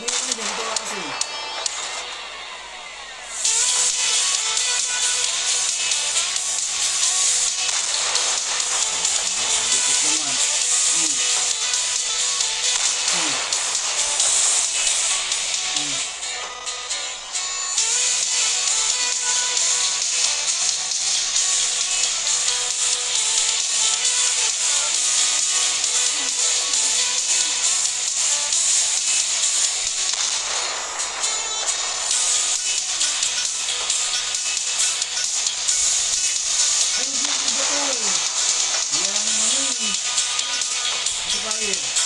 没有那么多垃圾. excited.